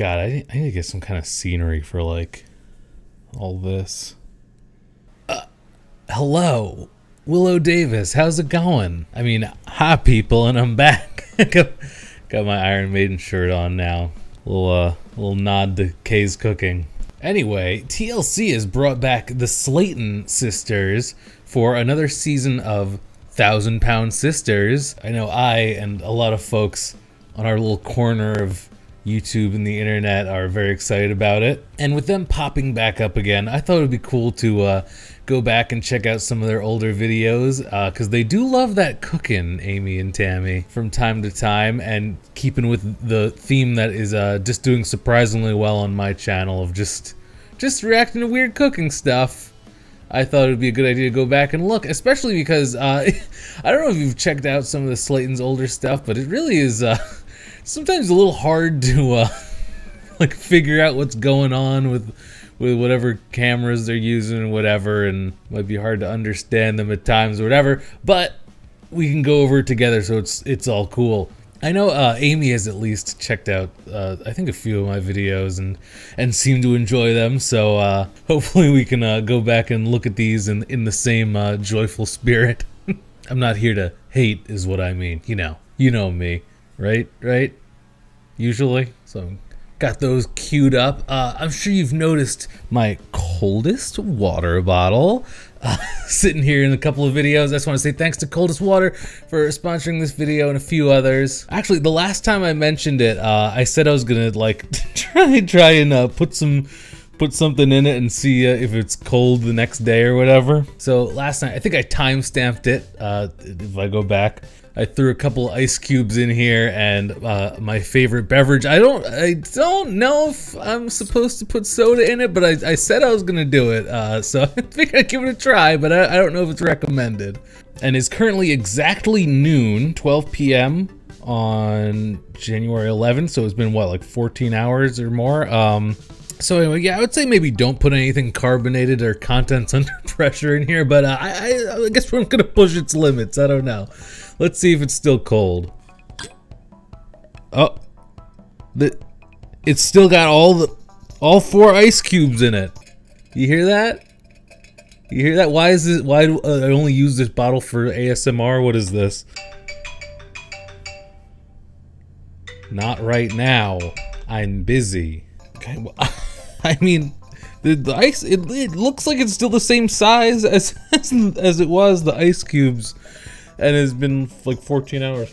God, I need, I need to get some kind of scenery for like all this. Uh, hello, WiLLo Davis. How's it going? I mean, hi people, and I'm back. got, got my Iron Maiden shirt on now. Little uh, little nod to Kay's cooking. Anyway, TLC has brought back the Slaton sisters for another season of Thousand Pound Sisters. I know I and a lot of folks on our little corner of YouTube and the internet are very excited about it. And with them popping back up again, I thought it would be cool to uh, go back and check out some of their older videos because uh, they do love that cooking, Amy and Tammy, from time to time, and keeping with the theme that is uh, just doing surprisingly well on my channel of just just reacting to weird cooking stuff. I thought it would be a good idea to go back and look, especially because uh, I don't know if you've checked out some of the Slaton's older stuff, but it really is uh, sometimes a little hard to uh, like figure out what's going on with with whatever cameras they're using and whatever, and might be hard to understand them at times or whatever. But we can go over it together, so it's it's all cool. I know uh, Amy has at least checked out, uh, I think, a few of my videos and and seemed to enjoy them. So uh, hopefully we can uh, go back and look at these in in the same uh, joyful spirit. I'm not here to hate, is what I mean. You know, you know me, right? Right? Usually, so got those queued up. Uh, I'm sure you've noticed my coldest water bottle uh, sitting here in a couple of videos. I just want to say thanks to Coldest Water for sponsoring this video and a few others. Actually, the last time I mentioned it, uh, I said I was gonna like try try and uh, put some put something in it and see uh, if it's cold the next day or whatever. So last night, I think I time stamped it. Uh, if I go back, I threw a couple ice cubes in here and uh, my favorite beverage. I don't, I don't know if I'm supposed to put soda in it, but I, I said I was gonna do it. Uh, so I think I'd give it a try, but I, I don't know if it's recommended. And it's currently exactly noon, 12 p.m. on January 11th. So it's been what, like 14 hours or more. Um, so anyway, yeah, I would say maybe don't put anything carbonated or contents under pressure in here, but uh, I, I, I guess I'm gonna push its limits. I don't know. Let's see if it's still cold. Oh, the it's still got all the all four ice cubes in it. You hear that? You hear that? Why is this? Why do uh, I only use this bottle for ASMR? What is this? Not right now. I'm busy. Okay. Well, I mean, the, the ice, it, it, looks like it's still the same size as, as, as it was, the ice cubes, and it's been like 14 hours.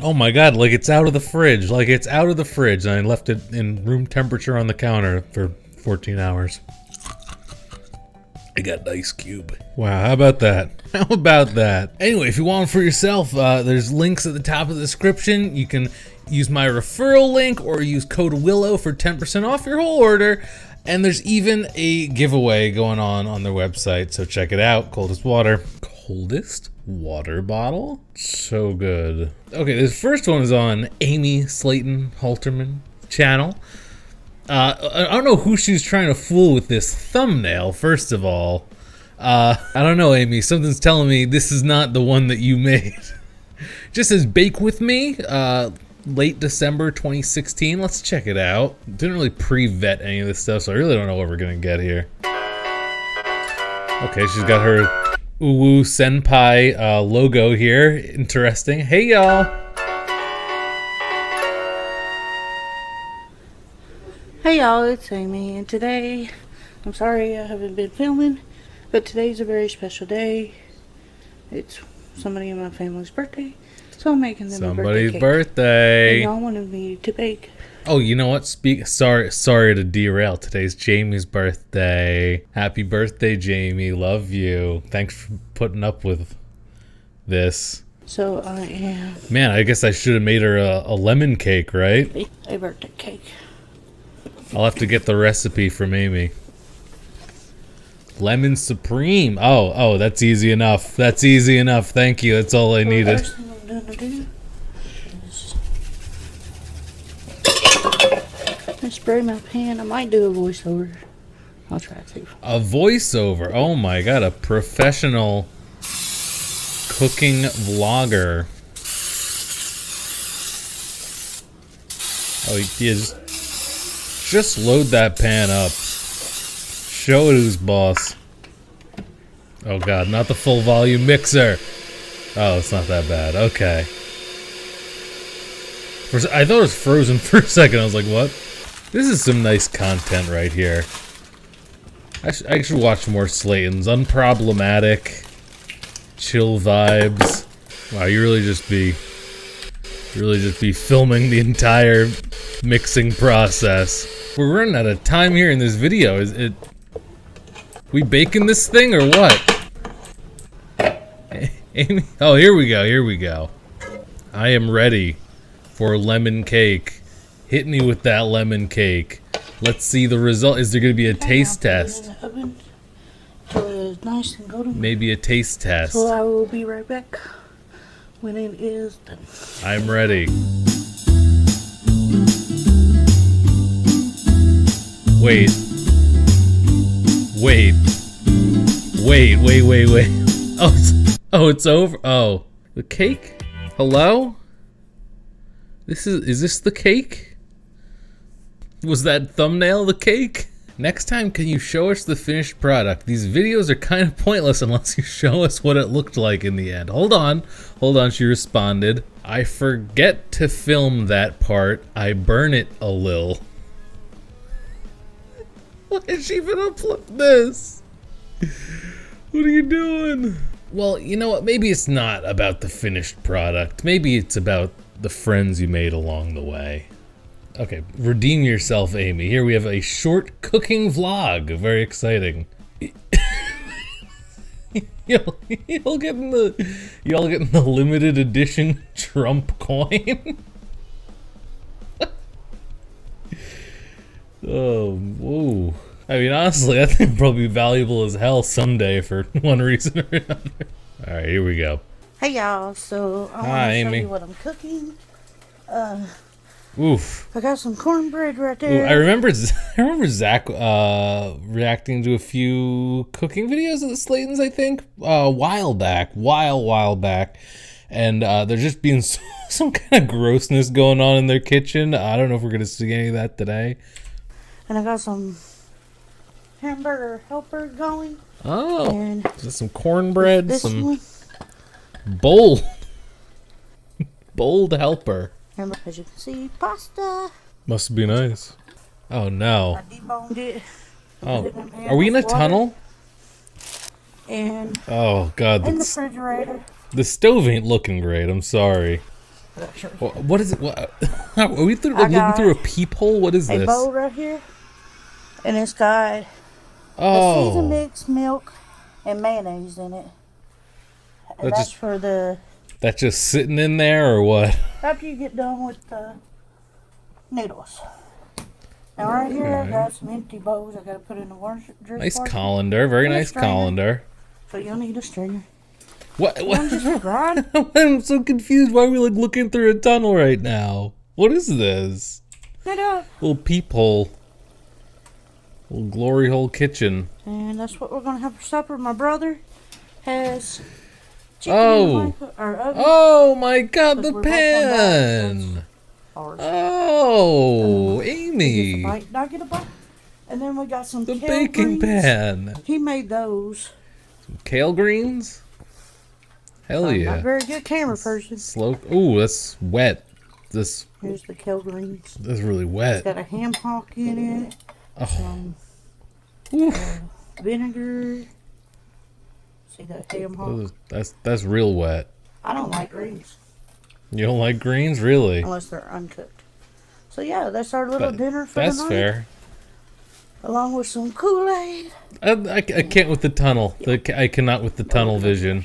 Oh my god, like it's out of the fridge, like it's out of the fridge, and I left it in room temperature on the counter for 14 hours. I got an ice cube. Wow, how about that? How about that? Anyway, if you want them for yourself, uh, there's links at the top of the description. You can use my referral link or use code WILLO for 10% off your whole order. And there's even a giveaway going on on their website, so check it out. Coldest water. Coldest water bottle? So good. Okay, this first one is on Amy Slaton Halterman channel. Uh, I don't know who she's trying to fool with this thumbnail, first of all. Uh, I don't know, Amy. Something's telling me this is not the one that you made. Just says bake with me, uh, late December 2016. Let's check it out. Didn't really pre-vet any of this stuff, so I really don't know what we're gonna get here. Okay, she's got her Uwu Senpai uh, logo here. Interesting. Hey, y'all. Hey y'all, it's Amy, and today, I'm sorry I haven't been filming, but today's a very special day. It's somebody in my family's birthday, so I'm making them Somebody's a birthday. birthday. And y'all wanted me to bake. Oh, you know what? Speak. Sorry, sorry to derail. Today's Jamie's birthday. Happy birthday, Jamie. Love you. Thanks for putting up with this. So I am Man, I guess I should have made her a, a lemon cake, right? a birthday cake. I'll have to get the recipe from Amy. Lemon Supreme. Oh, oh, that's easy enough. That's easy enough. Thank you. That's all I needed. First thing I'm gonna do is I spray my pan. I might do a voiceover. I'll try to. A voiceover. Oh my god, a professional cooking vlogger. Oh, yeah, just just load that pan up. Show it who's boss. Oh god, not the full volume mixer. Oh, it's not that bad. Okay. I thought it was frozen for a second. I was like, what? This is some nice content right here. I, sh I should watch more Slaton's. Unproblematic. Chill vibes. Wow, you really just be... Really just be filming the entire mixing process. We're running out of time here in this video. Is it... We baking this thing or what? Amy? Oh, here we go, here we go. I am ready for lemon cake. Hit me with that lemon cake. Let's see the result. Is there going to be a taste test? nice and golden. Maybe a taste test. So I will be right back when it is done. I'm ready. Wait. Wait. Wait, wait, wait, wait. Oh, it's, oh, it's over. Oh, the cake? Hello? This is, is this the cake? Was that thumbnail the cake? Next time, can you show us the finished product? These videos are kind of pointless unless you show us what it looked like in the end. Hold on. Hold on, she responded. I forget to film that part. I burn it a little. Why is she gonna upload this? What are you doing? Well, you know what? Maybe it's not about the finished product. Maybe it's about the friends you made along the way. Okay, redeem yourself, Amy. Here we have a short cooking vlog. Very exciting. you'll, you'll get in the y'all getting the limited edition Trump coin. oh, whoa. I mean, honestly, that thing would probably be valuable as hell someday for one reason or another. All right, here we go. Hey y'all, so I want to show Amy. you what I'm cooking. Uh, Oof. I got some cornbread right Ooh, there. I remember I remember Zach uh, reacting to a few cooking videos of the Slatons, I think, uh, a while back, while while back, and uh, there's just being so, some kind of grossness going on in their kitchen. I don't know if we're gonna see any of that today. and I got some hamburger helper going. Oh, And some cornbread, some one, bold, bold helper. And as you can see, pasta. Must be nice. Oh no. I deboned it. Oh, are we in a tunnel? And Oh god, in the refrigerator. the stove ain't looking great. I'm sorry. Wha- What is it? What, are we through, looking through a peephole? What is A this? bowl right here. And it's got a seasoned Oh, mix, milk, and mayonnaise in it. And That that's just- for the that just sitting in there or what? after you get done with the noodles. Now right here I got some empty bowls I gotta put in the water Nice water. colander, very nice strainer. colander. So you'll need a strainer. What? I'm what? just. I'm so confused. Why are we like looking through a tunnel right now? What is this? Little peephole. Little glory hole kitchen. And that's what we're gonna have for supper. My brother has chicken Oh. in the micro- or oven. Oh my god, the Because we're both on diets, pan! Oh, a Amy! Now get a bite. And then we got some The baking greens. pan! He made those. Some kale greens? Hell I'm yeah. not very good camera person. Slow. Ooh, that's wet. This Here's the kale greens. that's really It's wet. got a ham hock in it. Oh, Some oof. Uh, vinegar. See that ham hock? That's that's real wet. I don't like greens You don't like greens, really? unless they're uncooked. So yeah, that's our little But dinner for That's the night. fair. Along with some Kool-Aid. I, I, I can't with the tunnel. The, I cannot with the tunnel vision.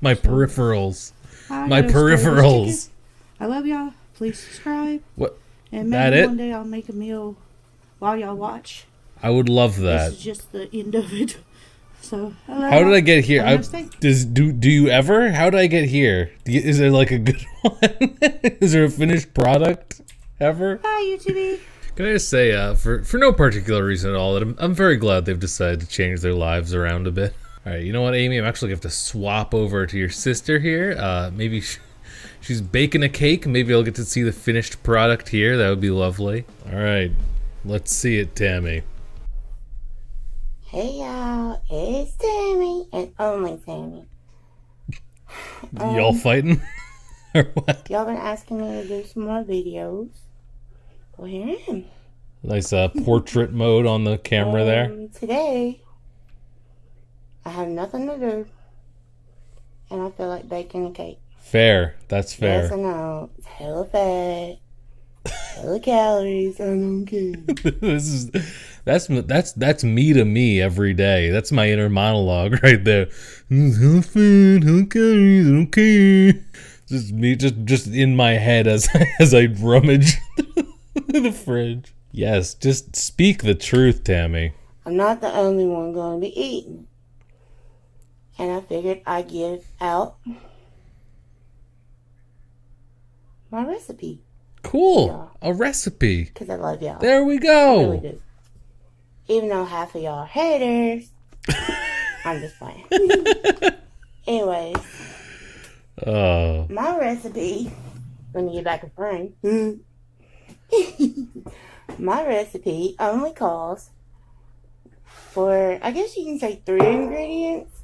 My peripherals. I My gotta stir this peripherals. I love y'all. Please subscribe. What? And That maybe it? one day I'll make a meal while y'all watch. I would love that. This that. is just the end of it. So love How did. I get here? I, does do do you ever? How did I get here? You- Is there like a good one? is there a finished product ever? Hi, YouTube. Can I just say, uh, for for no particular reason at all, that I'm, I'm very glad they've decided to change their lives around a bit. All right, you know what, Amy? I'm actually gonna have to swap over to your sister here. Uh, maybe sh- she's baking a cake. Maybe I'll get to see the finished product here. That would be lovely. All right, Let's see it, Tammy. Hey y'all, it's Tammy and only Tammy. Y'all fighting? or what? Y'all been asking me to do some more videos. Well, here I am. Nice uh, portrait mode on the camera there. Um, today, I have nothing to do, and I feel like baking a cake. Fair. That's fair. Yes, I know. It's hella fat, hella calories. I don't care. this is that's that's that's me to me every day. That's my inner monologue right there. How fat, how calories, I care. Just me, just just in my head as as I rummage the fridge. Yes, just speak the truth, Tammy. I'm not the only one going to be eating. And I figured I'd give out my recipe Cool. A recipe. because I love y'all. There we go. Even though half of y'all are haters, I'm just playing. Anyways, Oh, my recipe, let me get back in frame. my recipe only calls for, I guess you can say three ingredients.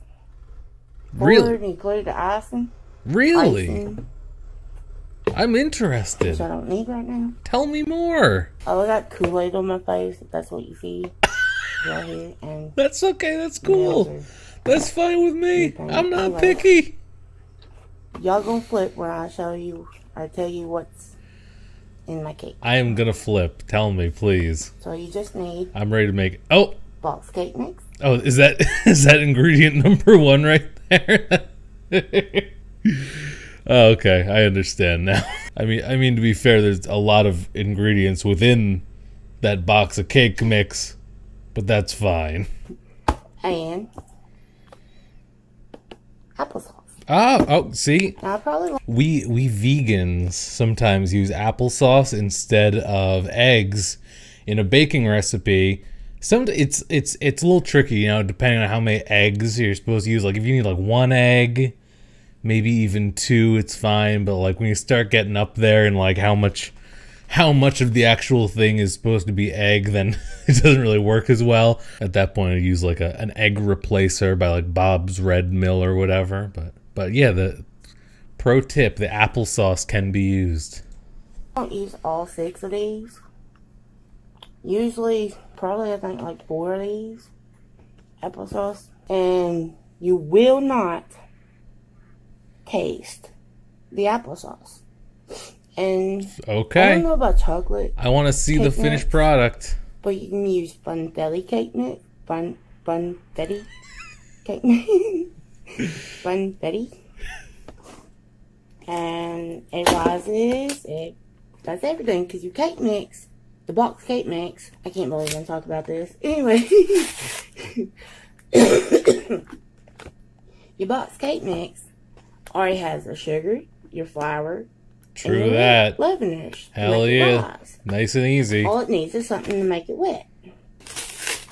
Really? if you include the icing. Really? Icing, I'm interested. which. I don't need right now. Tell me more. Oh, I got Kool-Aid on my face, if that's what you see. Right here. And That's okay. That's cool. That's fine with me. I'm not picky. Y'all gonna flip when I show you, I tell you what's in my cake. I am gonna flip. Tell me, please. So you just need I'm ready to make. Oh, box cake mix, oh, is that is that ingredient number one right there? oh, okay, I understand now. I mean, I mean to be fair, there's a lot of ingredients within that box of cake mix, but that's fine. and applesauce. Ah, oh, see, I probably won't we we vegans sometimes use applesauce instead of eggs in a baking recipe. Some it's it's it's a little tricky, you know, depending on how many eggs you're supposed to use. Like if you need like one egg, maybe even two, it's fine. But like when you start getting up there and like how much how much of the actual thing is supposed to be egg, then it doesn't really work as well. At that point, I use like a, an egg replacer by like Bob's Red Mill or whatever. But but yeah, the pro tip: the applesauce can be used. I don't use all six of these. Usually, probably I think like four of these applesauce, and you will not taste the applesauce. And okay, I don't know about chocolate, I want to see the finished mix. product. but you can use funfetti cake mix, fun funfetti cake mix, funfetti, and it rises. It does everything because you cake mix the box cake mix. I can't believe I'm talking about this. Anyway, your box cake mix already has the sugar, your flour, True that. leaveners. to Hell yeah. Nice and easy. All it needs is something to make it wet.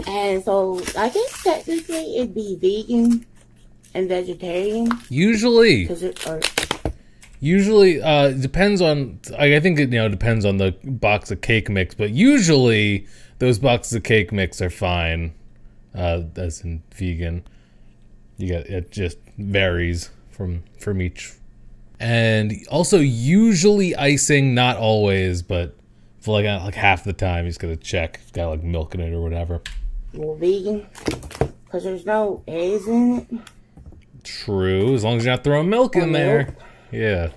And so I guess technically it'd be vegan and vegetarian Usually, it or usually uh depends on I think it you know depends on the box of cake mix, but usually those boxes of cake mix are fine. Uh as in vegan. You get it just varies from from each. And also usually icing, not always, but for like like half the time he's gonna check it's got like milk in it or whatever. Well, vegan because there's no eggs in it True, as long as you're not throwing milk Or in there. Yeah.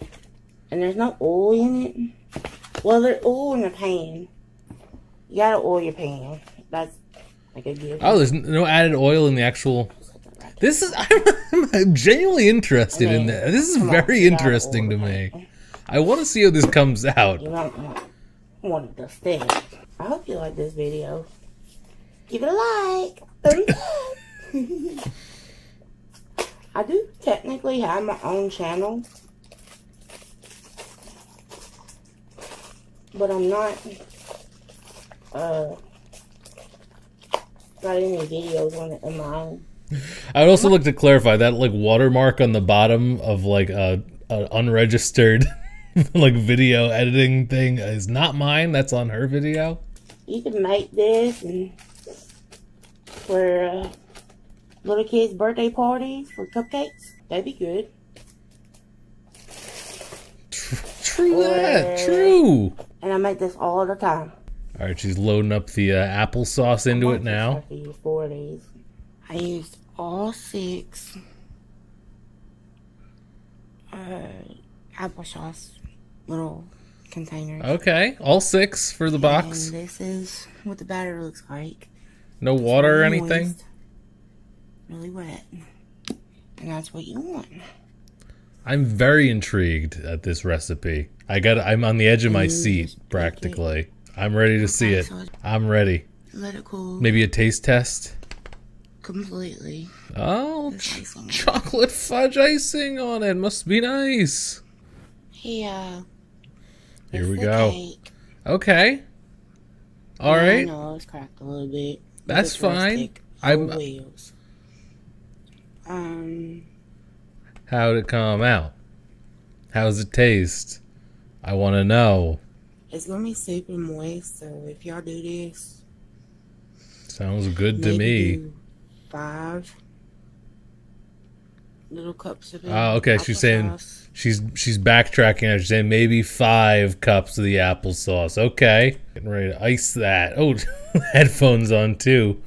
and there's no oil in it. Well, there's oil in the pan. You gotta oil your pan. That's like a given. Oh, there's no added oil in the actual. This is I'm, I'm genuinely interested in that. This is very interesting to me. I want to see how this comes out. You might want one of the sticks. I hope you like this video. Give it a like. I do technically have my own channel. But I'm not uh got any videos on it of my own. I'd also like to clarify that like watermark on the bottom of like a, a unregistered like video editing thing is not mine. That's on her video. you can make this and for uh, little kids' birthday parties for cupcakes. That'd be good. True that. True. And I make this all the time. All right, she's loading up the uh, applesauce into it now. I four of these. I used all six uh, applesauce little containers. Okay, all six for the box. And this is what the batter looks like. No water or anything. moist, Really wet. And that's what you want. I'm very intrigued at this recipe. I got. I'm on the edge of my Mm, seat just bake it. practically. I'm ready to see it. I'm ready. Let it cool Maybe a taste test. Completely. Oh, ch- chocolate fudge icing on it. Must be nice. Yeah. Here it's we the go. cake. Okay. All Yeah, I right. know it's cracked a little bit. That's it's fine. rustic I'm- wheels. Um, How'd it come out? How's it taste? I want to know. it's gonna be super moist, so if y'all do this, Sounds good to maybe me. Five little cups of it. Oh, okay, she's saying- She's she's backtracking. She's saying maybe five cups of the applesauce. Okay, getting ready to ice that. Oh, headphones on too.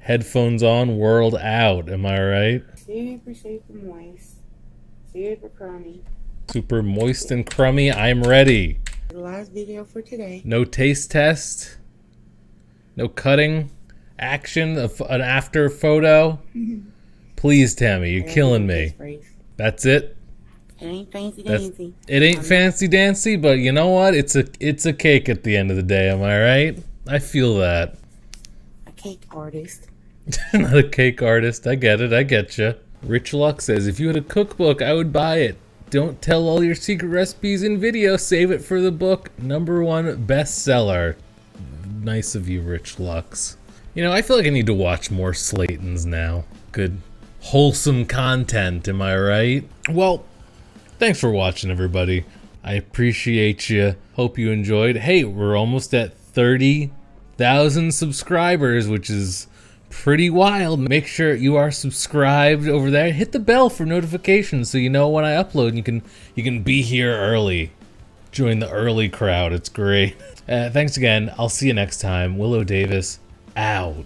Headphones on. World out. Am I right? super super moist, super crummy. Super moist and crummy. I'm ready. The last video for today. No taste test. No cutting. Action. a An after photo. Mm-hmm. Please, Tammy, you're killing me. That's it. It ain't fancy That's- dancy. It ain't fancy dancy, but you know what? It's a it's a cake at the end of the day. Am I right? I feel that. A cake artist. Not a cake artist. I get it. I get you. Rich Luck says, if you had a cookbook, I would buy it. Don't tell all your secret recipes in video. Save it for the book. Number one bestseller. Nice of you, Rich Lux. You know, I feel like I need to watch more Slatons now. Good, wholesome content. Am I right? Well, thanks for watching, everybody. I appreciate you. Hope you enjoyed. Hey, we're almost at 30,000 subscribers, which is pretty wild. Make sure you are subscribed over there. Hit the bell for notifications so you know when I upload and you can you can be here early. Join the early crowd. It's great. Uh, thanks again. I'll see you next time. WiLLo Davis out.